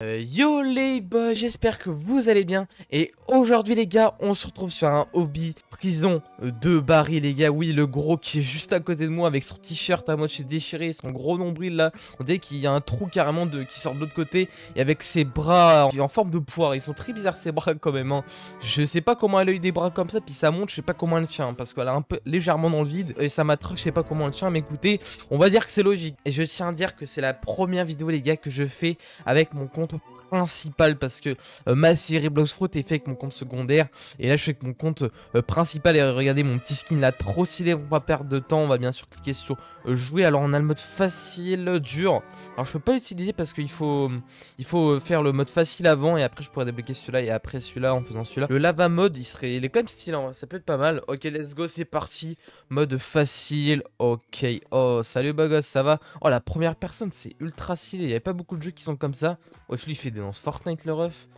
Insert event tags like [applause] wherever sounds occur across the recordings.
Euh, yo les boys, j'espère que vous allez bien. Et aujourd'hui les gars on se retrouve sur un hobby prison de Barry les gars. Oui le gros qui est juste à côté de moi avec son t-shirt à moitié déchiré son gros nombril là. On dirait qu'il y a un trou carrément de, qui sort de l'autre côté et avec ses bras en, forme de poire. Ils sont très bizarres ces bras quand même hein. je sais pas comment elle a eu des bras comme ça puis ça monte je sais pas comment elle tient parce qu'elle est un peu légèrement dans le vide et ça m'attrape je sais pas comment elle tient mais écoutez on va dire que c'est logique. Et je tiens à dire que c'est la première vidéo les gars que je fais avec mon compte principal parce que euh, ma série Bloxfruit est fait avec mon compte secondaire. Et là je fais avec mon compte euh, principal. Et regardez mon petit skin là trop stylé. On va perdre de temps. On va bien sûr cliquer sur euh, jouer. Alors on a le mode facile dur. Alors je peux pas l'utiliser parce qu'il faut il faut faire le mode facile avant. Et après je pourrais débloquer celui-là. Et après celui-là en faisant celui-là. Le lava mode il serait il est quand même stylé hein, ça peut être pas mal. Ok let's go. C'est parti. Mode facile. Ok. Oh salut bagos ça va? Oh la première personne c'est ultra stylé. Il y avait pas beaucoup de jeux qui sont comme ça oh celui il fait dans Fortnite le ref.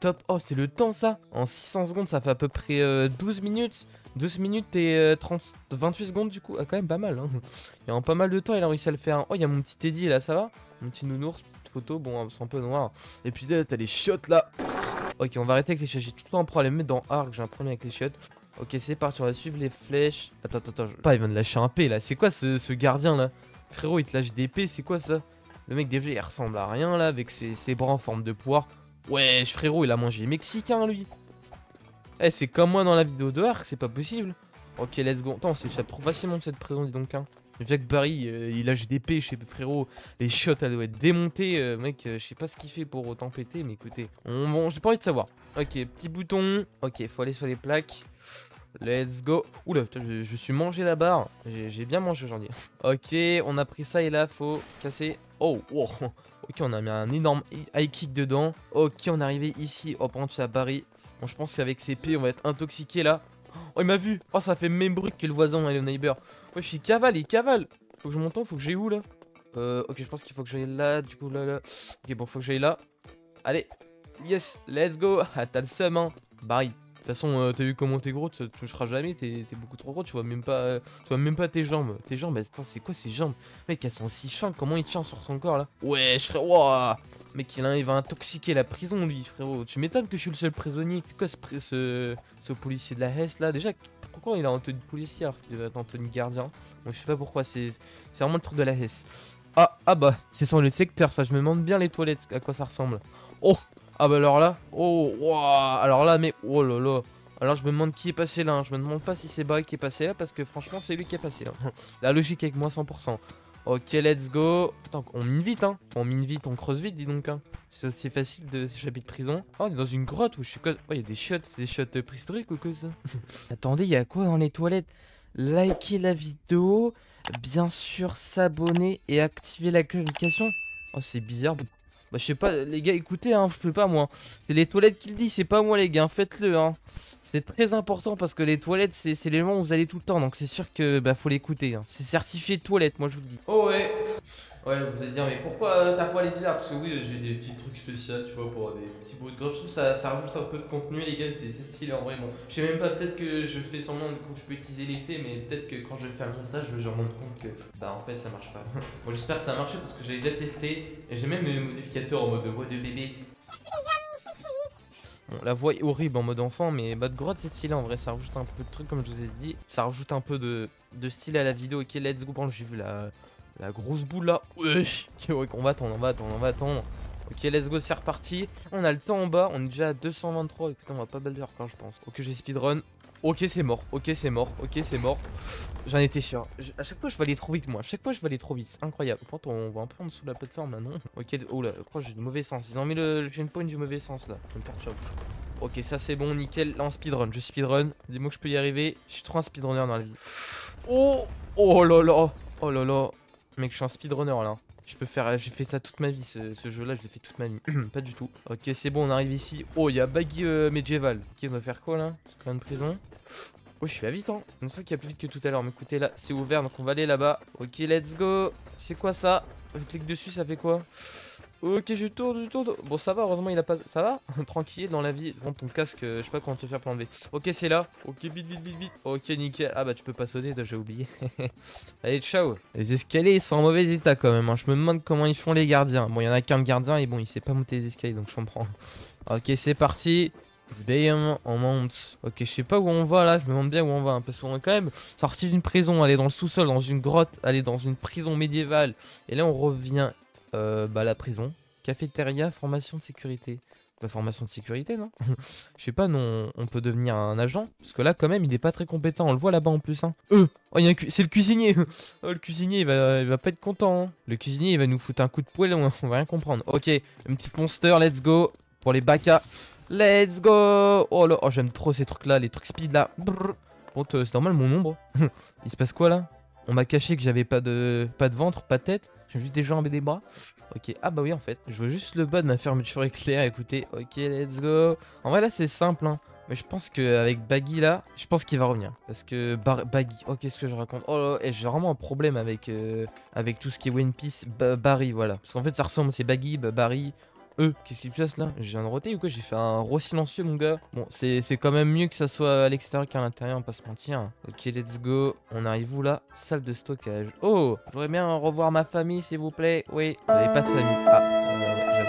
Top. Oh, c'est le temps ça. En 600 secondes, ça fait à peu près 12 euh, minutes. 12 minutes et 30, euh, 28 secondes du coup. Ah, quand même pas mal. Hein. [laughs] Il y a pas mal de temps, il a réussi à le faire. Oh, il y a mon petit Teddy là, ça va? Mon petit nounours, petite photo. Bon, c'est un peu noir. Et puis t'as les chiottes là. Ok, on va arrêter avec les chiottes. J'ai tout le temps un problème. Mettre dans Arc, j'ai un problème avec les chiottes. Ok, c'est parti, on va suivre les flèches. Attends, attends, attends. Pas, il vient de lâcher un P là. C'est quoi ce, ce gardien là? Frérot, il te lâche des P, c'est quoi ça? Le mec déjà il ressemble à rien là avec ses, bras en forme de poire. Wesh frérot il a mangé mexicain lui. Eh c'est comme moi dans la vidéo de Arc, c'est pas possible. Ok let's go. Attends on s'échappe trop facilement de cette prison dis donc hein. Jack Barry euh, il lâche des chez frérot. Les shots elles doivent être démontées. Euh, mec euh, je sais pas ce qu'il fait pour autant péter mais écoutez. On, bon, j'ai pas envie de savoir. Ok petit bouton. Ok faut aller sur les plaques. Let's go. Oula, je, je suis mangé la barre. J'ai bien mangé aujourd'hui. [laughs] Ok, on a pris ça et là, faut casser. Oh, wow. Ok, on a mis un énorme high kick dedans. Ok, on est arrivé ici. Oh, par contre, c'est à. Bon, je pense qu'avec ses pieds, on va être intoxiqué là. Oh, il m'a vu. Oh, ça fait même bruit que le voisin et le neighbor. Ouais, je suis cavale, il cavale. Faut que je monte, faut que j'aille où là? Euh, ok, je pense qu'il faut que j'aille là. Du coup, là, là. Ok, bon, faut que j'aille là. Allez. Yes, let's go. [laughs] Ah, t'as le seum, hein. Barry. De toute façon, euh, t'as vu comment t'es gros, tu toucheras jamais, t'es beaucoup trop gros, tu vois même pas euh, tu vois même pas tes jambes. Tes jambes, attends, c'est quoi ces jambes? Mec, elles sont si fins, comment il tient sur son corps là? Ouais, je ferais... Wouah Mec, il, va intoxiquer la prison lui, frérot. Tu m'étonnes que je suis le seul prisonnier. Quoi ce, ce, policier de la Hesse là? Déjà, pourquoi il a tenue policier alors qu'il devrait être tenue gardien? Je sais pas pourquoi, c'est vraiment le truc de la Hesse. Ah, ah bah, c'est sans le secteur, ça, je me demande bien les toilettes, à quoi ça ressemble. Oh ah bah alors là, oh, alors là, mais oh là là. Alors je me demande qui est passé là, hein. je me demande pas si c'est Barry qui est passé là, parce que franchement c'est lui qui est passé là. [laughs] La logique avec moi 100%. Ok, let's go. Attends, on mine vite, hein. On mine vite, on creuse vite, dis donc. Hein. C'est aussi facile de s'échapper de prison. Oh, on est dans une grotte où je suis quoi Oh, il y a des chiottes. C'est des chiottes préhistoriques ou quoi ça? [laughs] Attendez, il y a quoi dans les toilettes? Likez la vidéo, bien sûr s'abonner et activer la notification. Oh, c'est bizarre. Bah je sais pas, les gars, écoutez, hein, je peux pas moi. C'est les toilettes qui le disent, c'est pas moi les gars, faites-le. Hein. C'est très important parce que les toilettes, c'est les moments où vous allez tout le temps. Donc c'est sûr que bah faut l'écouter. Hein. C'est certifié toilette, moi je vous le dis. Oh ouais Ouais, vous allez dire, mais pourquoi euh, ta voix est bizarre? Parce que oui, j'ai des petits trucs spéciaux, tu vois, pour des petits bruits de gorge. Je trouve ça, ça rajoute un peu de contenu, les gars, c'est stylé en vrai. Bon, je sais même pas, peut-être que je fais semblant que je peux utiliser l'effet, mais peut-être que quand je vais faire le montage, je vais me rendre compte que bah en fait ça marche pas. [laughs] bon, j'espère que ça a marché parce que j'avais déjà testé et j'ai même mes modificateurs en mode voix de bébé. Bon, la voix est horrible en mode enfant, mais mode grotte c'est stylé en vrai, ça rajoute un peu de trucs comme je vous ai dit. Ça rajoute un peu de, de style à la vidéo. Ok, let's go. Bon, j'ai vu la, la grosse boule là. Wesh. [laughs] Ok, on va attendre, on va attendre, on va attendre. Ok, let's go, c'est reparti. On a le temps en bas, on est déjà à 223. Putain, on va pas belle quand je pense. Ok, j'ai speedrun. Ok, c'est mort. Ok, c'est mort. Ok, c'est mort. J'en étais sûr. à chaque fois, je vais aller trop vite, moi. À chaque fois, je vais aller trop vite. Incroyable. Pourtant, on va un peu en dessous de la plateforme là, non Ok, oh là, je j'ai du mauvais sens. Ils ont mis le, le point du mauvais sens là. Ça me perturbe. Ok, ça c'est bon, nickel. Là, on speedrun. Je speedrun. Dis-moi que je peux y arriver. Je suis trop un speedrunner dans la vie. Oh Oh là là Oh là là Mec, je suis un speedrunner là. Je peux faire. J'ai fait ça toute ma vie, ce, jeu là, je l'ai fait toute ma vie. [clears throat] pas du tout. Ok, c'est bon, on arrive ici. Oh, il y a Baggy euh, Medieval. Ok, on va faire quoi là? C'est quand même prison. Oh, je suis vite, hein. C'est ça qu'il y a plus vite que tout à l'heure. Mais écoutez, là, c'est ouvert, donc on va aller là-bas. Ok, let's go. C'est quoi ça? Je clique dessus, ça fait quoi? Ok, je tourne, je tourne. Bon, ça va, heureusement, il a pas. Ça va [laughs] Tranquille dans la vie. Bon, ton casque, euh, je sais pas comment te faire enlever. Ok, c'est là. Ok, vite, vite, vite, vite. Ok, nickel. Ah bah, tu peux pas sauter, j'ai oublié. [laughs] Allez, ciao. Les escaliers, ils sont en mauvais état quand même. Hein. Je me demande comment ils font les gardiens. Bon, il y en a qu'un gardien et bon, il sait pas monter les escaliers, donc je comprends. [laughs] Ok, c'est parti. Bam, on monte. Ok, je sais pas où on va là, je me demande bien où on va. Hein, parce qu'on est quand même sorti d'une prison, aller dans le sous-sol, dans une grotte, aller dans une prison médiévale. Et là, on revient bah, à la prison. Cafétéria, formation de sécurité. Bah, formation de sécurité, non [laughs] Je sais pas, non, on peut devenir un agent. Parce que là, quand même, il est pas très compétent. On le voit là-bas en plus. Hein. Euh, oh, c'est le cuisinier. [laughs] oh, le cuisinier, il va, il va pas être content. Hein. Le cuisinier, il va nous foutre un coup de poêle, on, on va rien comprendre. Ok, une petite monster, let's go. Pour les bacas. Let's go Oh là, oh, j'aime trop ces trucs là, les trucs speed là. Bon, c'est normal mon ombre. [laughs] Il se passe quoi là? On m'a caché que j'avais pas de pas de ventre, pas de tête. J'ai juste des jambes et des bras. Ok, ah bah oui en fait. Je veux juste le bas de ma fermeture éclair, écoutez. Ok, let's go. En vrai là c'est simple hein. Mais je pense qu'avec Baggy là, je pense qu'il va revenir. Parce que Baggy, oh qu'est-ce que je raconte? Oh là, et j'ai vraiment un problème avec, euh, avec tout ce qui est One Piece, Barry, voilà. Parce qu'en fait ça ressemble, c'est Baggy, Barry, eux. Qu'est-ce qui se passe là? J'ai un roté ou quoi? J'ai fait un ro silencieux, mon gars. Bon, c'est quand même mieux que ça soit à l'extérieur qu'à l'intérieur, on pas se mentir. Ok, let's go. On arrive où là? Salle de stockage. Oh J'aurais bien revoir ma famille, s'il vous plaît. Oui, vous n'avez pas de famille. Ah, euh,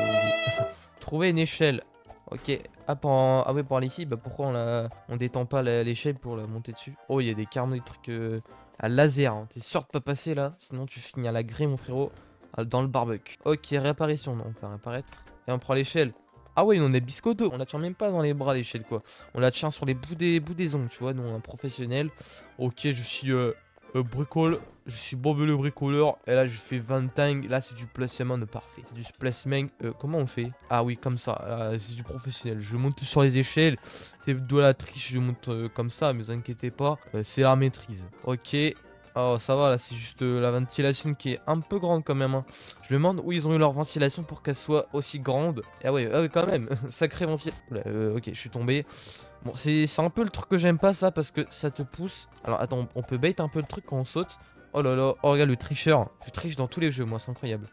j'avoue. [laughs] Trouver une échelle. Ok, ah, pour, ah ouais, pour aller ici, bah pourquoi on la... on détend pas l'échelle pour la monter dessus? Oh, il y a des carnets, des trucs euh, à laser. Hein. T'es sûr de pas passer là? Sinon tu finis à la grille, mon frérot. Dans le barbecue. Ok, réapparition. Non, on peut réapparaître. Et on prend l'échelle. Ah ouais, on est biscotto. On la tient même pas dans les bras, l'échelle, quoi. On la tient sur les bouts des, bouts des ongles, tu vois. Nous, un professionnel. Ok, je suis euh, euh, bricole. Je suis Bob le bricoleur. Et là, je fais 20 tang. Là, c'est du placement parfait. C'est du placement. Euh, comment on fait? Ah oui, comme ça. c'est du professionnel. Je monte sur les échelles. C'est de la triche. Je monte comme ça. Mais vous inquiétez pas. c'est la maîtrise. Ok. Oh, ça va, là, c'est juste euh, la ventilation qui est un peu grande quand même. Hein. Je me demande où ils ont eu leur ventilation pour qu'elle soit aussi grande. Ah ouais, ah ouais quand même, [laughs] sacré ventilation. Euh, ok, je suis tombé. Bon, c'est un peu le truc que j'aime pas, ça, parce que ça te pousse. Alors, attends, on peut bait un peu le truc quand on saute. Oh là là, oh regarde le tricheur. Je triche dans tous les jeux, moi, c'est incroyable.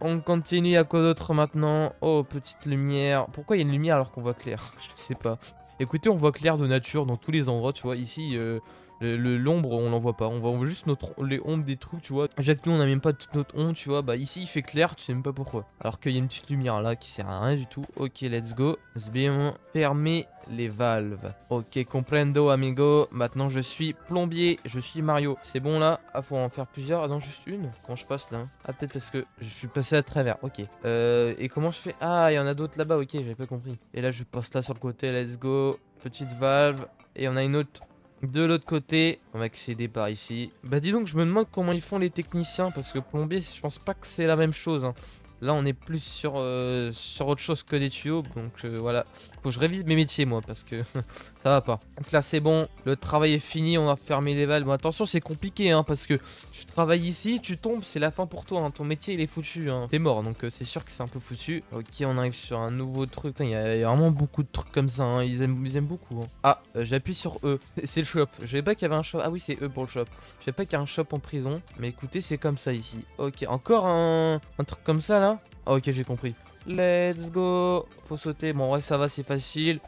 On continue à quoi d'autre maintenant? Oh, petite lumière. Pourquoi il y a une lumière alors qu'on voit clair? [laughs] Je sais pas. Écoutez, on voit clair de nature dans tous les endroits, tu vois. Ici, euh, L'ombre, on l'en voit pas. On voit juste notre, les ombres des trucs, tu vois. Jacques, nous, on a même pas toute notre ombre, tu vois. Bah, ici, il fait clair, tu sais même pas pourquoi. Alors qu'il y a une petite lumière là qui sert à rien du tout. Ok, let's go. bien fermer les valves. Ok, comprendo, amigo. Maintenant, je suis plombier. Je suis Mario. C'est bon là? Ah, faut en faire plusieurs. Ah non, juste une. Quand je passe là? Ah, peut-être parce que je suis passé à travers. Ok. Euh, et comment je fais? Ah, il y en a d'autres là-bas. Ok, j'avais pas compris. Et là, je passe là sur le côté. Let's go. Petite valve. Et on a une autre de l'autre côté, on va accéder par ici. Bah dis donc, je me demande comment ils font les techniciens, parce que plombier, je pense pas que c'est la même chose. Hein. Là, on est plus sur, euh, sur autre chose que des tuyaux. Donc euh, voilà. Faut que je révise mes métiers, moi, parce que [laughs] ça va pas. Donc là, c'est bon. Le travail est fini. On va fermer les valves. Bon, attention, c'est compliqué, hein, parce que tu travailles ici, tu tombes, c'est la fin pour toi. Hein. Ton métier, il est foutu. Hein. T'es mort, donc euh, c'est sûr que c'est un peu foutu. Ok, on arrive sur un nouveau truc. Il y, a vraiment beaucoup de trucs comme ça. Hein. Ils, aiment, ils aiment beaucoup. Hein. Ah, j'appuie sur E. [laughs] C'est le shop. Je savais pas qu'il y avait un shop. Ah oui, c'est E pour le shop. Je savais pas qu'il y a un shop en prison. Mais écoutez, c'est comme ça ici. Ok, encore un, un truc comme ça là. Ah, ok, j'ai compris. Let's go. Faut sauter. Bon, ouais, ça va, c'est facile.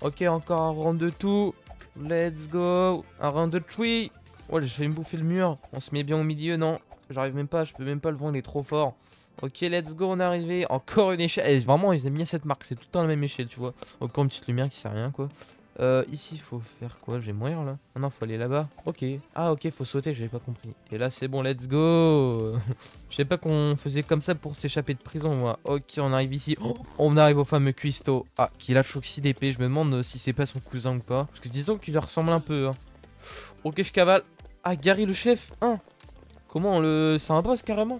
Ok, encore un round de tout. Let's go. Un round de tree. Ouais, j'ai failli me bouffer le mur. On se met bien au milieu, non? J'arrive même pas, je peux même pas le vent, il est trop fort. Ok, let's go, on est arrivé. Encore une échelle. Eh, vraiment, ils aiment bien cette marque. C'est tout le temps la même échelle, tu vois. Encore une petite lumière qui sert à rien, quoi. Euh, ici, faut faire quoi? Je vais mourir là Ah non, faut aller là-bas. Ok. Ah, ok, faut sauter, j'avais pas compris. Et là, c'est bon, let's go [laughs] Je sais pas qu'on faisait comme ça pour s'échapper de prison, moi. Ok, on arrive ici. Oh, on arrive au fameux cuistot. Ah, qui lâche aussi d'épée. Je me demande si c'est pas son cousin ou pas. Parce que disons qu'il lui ressemble un peu. Hein. Ok, je cavale. Ah, Gary le chef hein? Comment on le... C'est un boss carrément?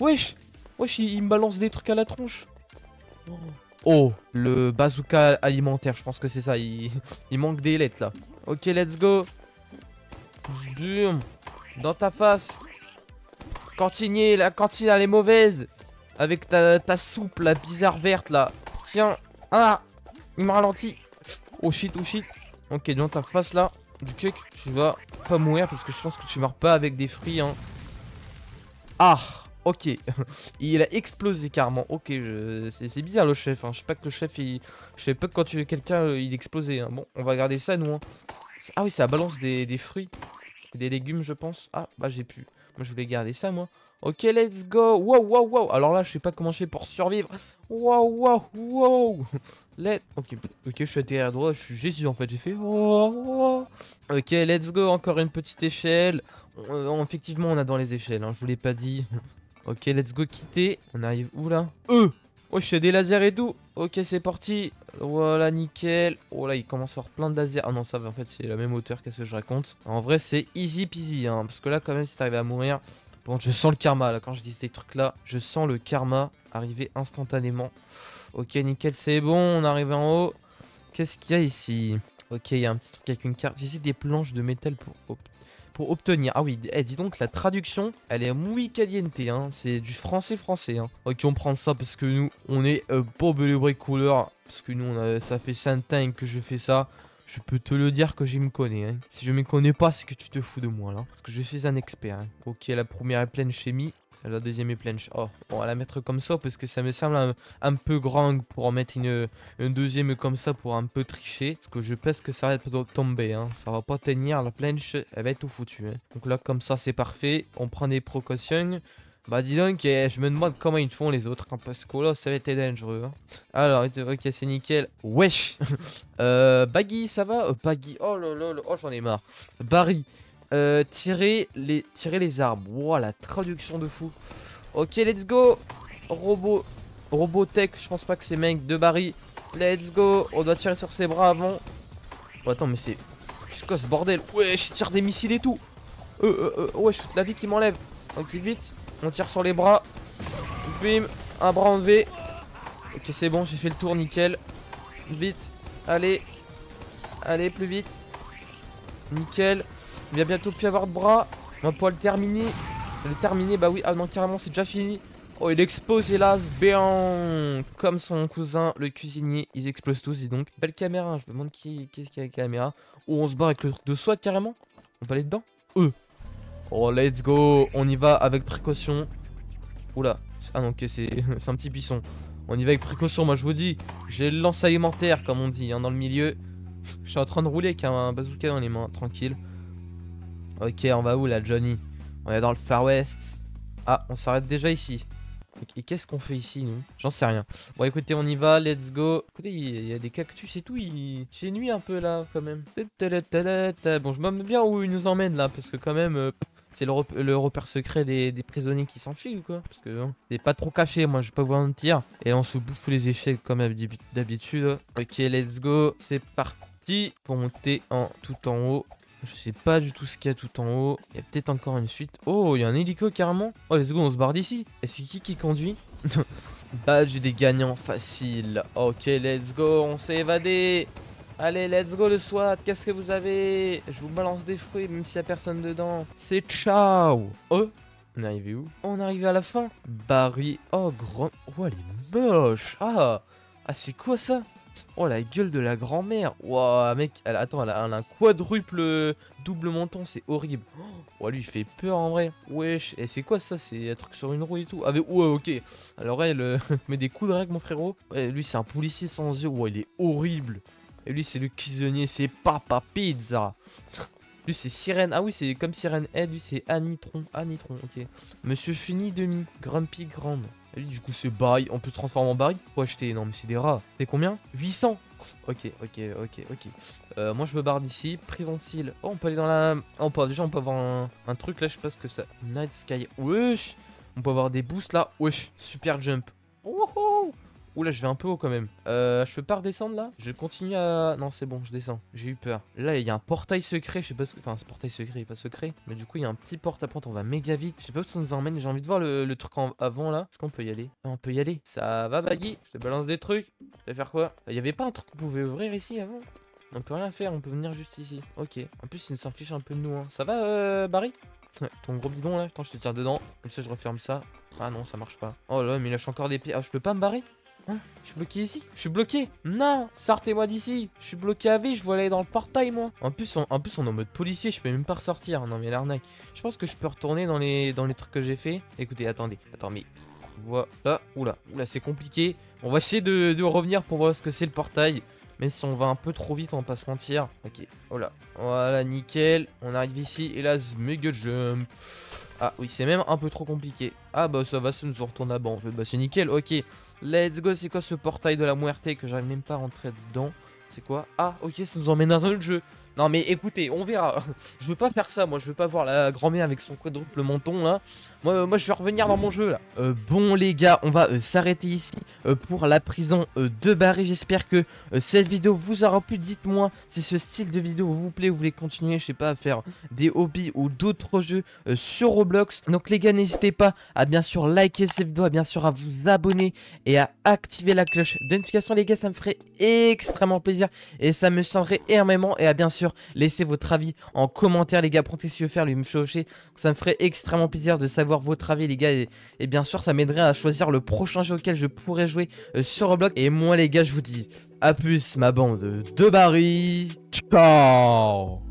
Wesh Wesh, il, il me balance des trucs à la tronche. Oh. Oh, le bazooka alimentaire, je pense que c'est ça. Il, [laughs] manque des lettres là. Ok, let's go. Dans ta face. Cantinier, la cantine elle est mauvaise. Avec ta, soupe, la bizarre verte là. Tiens. Ah, il m'a ralenti. Oh shit, oh shit. Ok, dans ta face là. Du kick, tu vas pas mourir parce que je pense que tu meurs pas avec des fruits. Hein. Ah, Ok. [laughs] il a explosé carrément. Ok, c'est bizarre le chef. Hein. Je sais pas que le chef, il... je sais pas que quand tu quelqu'un, euh, il explosait. Hein. Bon, on va garder ça nous. Hein. Ah oui, ça balance des, fruits. Des légumes, je pense. Ah, bah j'ai pu. Moi, je voulais garder ça, moi. Ok, let's go. Wow, wow, wow. Alors là, je sais pas comment je fais pour survivre. Wow, wow, wow. [laughs] Let... Ok, ok, je suis à droit. Je suis Jésus, en fait. J'ai fait... Ok, let's go. Encore une petite échelle. Euh, effectivement, on a dans les échelles. Je vous l'ai pas dit. [laughs] ok, let's go quitter. On arrive où, là Euh Oh, je fais des lasers et tout. Ok, c'est parti. Voilà, nickel. Oh là, il commence à avoir plein de lasers. Ah non, ça en fait, c'est la même hauteur qu'à ce que je raconte. En vrai, c'est easy peasy, hein, parce que là, quand même, si t'arrives à mourir... Bon, je sens le karma, là, quand je dis ces trucs-là. Je sens le karma arriver instantanément. Ok, nickel, c'est bon, on arrive en haut. Qu'est-ce qu'il y a ici? Ok, il y a un petit truc avec une carte. J'ai des planches de métal pour pour obtenir. Ah oui, eh, dis donc, la traduction, elle est muy caliente, hein. c'est du français-français. Hein. Ok, on prend ça parce que nous, on est euh, Bob le parce que nous, on ça fait 5 ans que je fais ça. Je peux te le dire que je me connais. Hein. Si je me connais pas, c'est que tu te fous de moi là. Parce que je suis un expert. Hein. Ok, la première est pleine chimie. La deuxième est pleine. Oh, on va la mettre comme ça parce que ça me semble un, peu grand pour en mettre une, deuxième comme ça pour un peu tricher. Parce que je pense que ça va être tomber. Hein. Ça va pas tenir. La planche, elle va être tout foutue. Hein. Donc là, comme ça, c'est parfait. On prend des précautions. Bah dis donc, eh, je me demande comment ils font les autres, hein, parce que là, ça va être dangereux. Hein. Alors, ok, c'est nickel. Wesh [laughs] euh, Baggy, ça va? Euh, Baggy, oh là là, oh j'en ai marre. Barry, euh, tirer, les, tirer les arbres. Wow, la traduction de fou. Ok, let's go. Robot, Robotech, je pense pas que c'est mec de Barry. Let's go. On doit tirer sur ses bras avant. Oh, attends, mais c'est... Qu'est-ce que ce bordel Ouais, je tire des missiles et tout. Euh, euh, euh, ouais, je la vie qui m'enlève. Ok, vite. On tire sur les bras. Bim. Un bras enlevé. Ok, c'est bon, j'ai fait le tour, nickel. Vite. Allez. Allez, plus vite. Nickel. Il va bientôt plus avoir de bras. On va pouvoir le terminer. Le terminer, bah oui. Ah non, carrément, c'est déjà fini. Oh, il explose, hélas. Béant. Comme son cousin, le cuisinier. Ils explosent tous, et donc. Belle caméra. Je me demande qui, qu'est-ce qu'il y a la caméra. Ou on se barre avec le truc de SWAT carrément. On peut aller dedans Eux. Oh, let's go. On y va avec précaution. Oula. Ah non, ok, [laughs] c'est un petit buisson. On y va avec précaution, moi je vous dis. J'ai le lance alimentaire, comme on dit, hein, dans le milieu. Je suis en train de rouler avec un bazooka dans les mains, tranquille. Ok, on va où là, Johnny? On est dans le Far West. Ah, on s'arrête déjà ici. Et qu'est-ce qu'on fait ici, nous? J'en sais rien. Bon, écoutez, on y va, let's go. Écoutez, il y, a des cactus et tout. Il... C'est un peu là, quand même. Bon, je m'aime bien où il nous emmène là, parce que quand même. Euh, c'est le, repère secret des, prisonniers qui s'enfuient ou quoi? Parce que c'est pas trop caché, moi je vais pas vous mentir. Et on se bouffe les échecs comme d'habitude. Ok, let's go. C'est parti pour monter en tout en haut. Je sais pas du tout ce qu'il y a tout en haut. Il y a peut-être encore une suite. Oh, il y a un hélico carrément. Oh, let's go, on se barre d'ici. Et c'est qui qui conduit? Bah, [laughs] j'ai des gagnants faciles. Ok, let's go, on s'est évadé. Allez, let's go le SWAT. Qu'est-ce que vous avez? Je vous balance des fruits, même s'il y a personne dedans. C'est ciao. Oh, on est arrivé où? Oh, On est arrivé à la fin. Barry. Oh, grand. Oh, elle est moche. Ah, ah c'est quoi ça? Oh la gueule de la grand-mère. Waouh mec, elle, attends, elle a, un quadruple double menton, c'est horrible. Oh lui il fait peur en vrai. Wesh, et c'est quoi ça? C'est un truc sur une roue et tout. Ah ouais ok. Alors elle euh, [laughs] met des coups de règle mon frérot. Lui c'est un policier sans yeux, ouais il est horrible. Et lui c'est le cuisinier, c'est Papa Pizza. [laughs] Lui c'est Sirène, ah oui c'est comme Sirène Head, lui c'est Anitron, Anitron, ok. Monsieur Fini Demi, Grumpy Grande du coup, c'est Barry. On peut transformer en Barry Pour acheter? Non, mais c'est des rats. C'est combien? 800 Ok, ok, ok, ok. Euh, moi, je me barre d'ici. Prison de Oh, on peut aller dans la. Oh, on peut... Déjà, on peut avoir un, truc là. Je sais pas ce que ça. Night Sky. Wesh On peut avoir des boosts là. Wesh Super jump. Oh, Oula, je vais un peu haut quand même. Euh, je peux pas redescendre là? Je continue à... Non, c'est bon, je descends. J'ai eu peur. Là, il y a un portail secret, je sais pas ce que... Enfin, ce portail secret, pas secret. Mais du coup, il y a un petit porte-à-porte, on va méga vite. Je sais pas où ça nous emmène, j'ai envie de voir le, truc avant là. Est-ce qu'on peut y aller? Ah, On peut y aller. Ça va, Baggy? Je te balance des trucs. Tu vas faire quoi? Il y avait pas un truc qu'on pouvait ouvrir ici avant? On peut rien faire, on peut venir juste ici. Ok. En plus, il s'en fiche un peu de nous. Hein. Ça va, euh, Barry? [laughs] Ton gros bidon là, attends, je te tire dedans. Comme ça, je referme ça. Ah non, ça marche pas. Oh là, mais il lâche encore des pieds. Ah, je peux pas me barrer? Hein Je suis bloqué ici Je suis bloqué Non Sortez-moi d'ici Je suis bloqué à vie, je veux aller dans le portail, moi En plus, on, en plus, on est en mode policier, je peux même pas ressortir. Non, mais l'arnaque. Je pense que je peux retourner dans les, dans les trucs que j'ai fait. Écoutez, attendez. Attends, mais... Voilà. Oula, oula, c'est compliqué. On va essayer de, de revenir pour voir ce que c'est le portail. Mais si on va un peu trop vite, on va pas se mentir. Ok, voilà. Voilà, nickel. On arrive ici. Et là, mega jump. Ah oui, c'est même un peu trop compliqué. Ah bah ça va, ça nous retourne à bas en fait. Bah c'est nickel, ok. Let's go, c'est quoi ce portail de la muerte que j'arrive même pas à rentrer dedans? C'est quoi? Ah ok, ça nous emmène dans un autre jeu. Non mais écoutez, on verra. [laughs] je veux pas faire ça, moi je veux pas voir la grand-mère avec son quadruple menton là. Moi, euh, moi je vais revenir dans mon jeu là. Euh, bon les gars, on va euh, s'arrêter ici pour la prison de Barry. J'espère que cette vidéo vous aura plu. Dites-moi si ce style de vidéo vous plaît, vous voulez continuer, je sais pas, à faire des hobbies ou d'autres jeux sur Roblox. Donc les gars, n'hésitez pas à bien sûr liker cette vidéo, à bien sûr à vous abonner et à activer la cloche de notification les gars, ça me ferait extrêmement plaisir et ça me semblerait énormément et à bien sûr laissez votre avis en commentaire les gars, prenez si faire, lui me chaucher. Ça me ferait extrêmement plaisir de savoir votre avis les gars et, bien sûr ça m'aiderait à choisir le prochain jeu auquel je pourrais jouer euh, sur Roblox. Et moi les gars je vous dis à plus ma bande de Barry. Ciao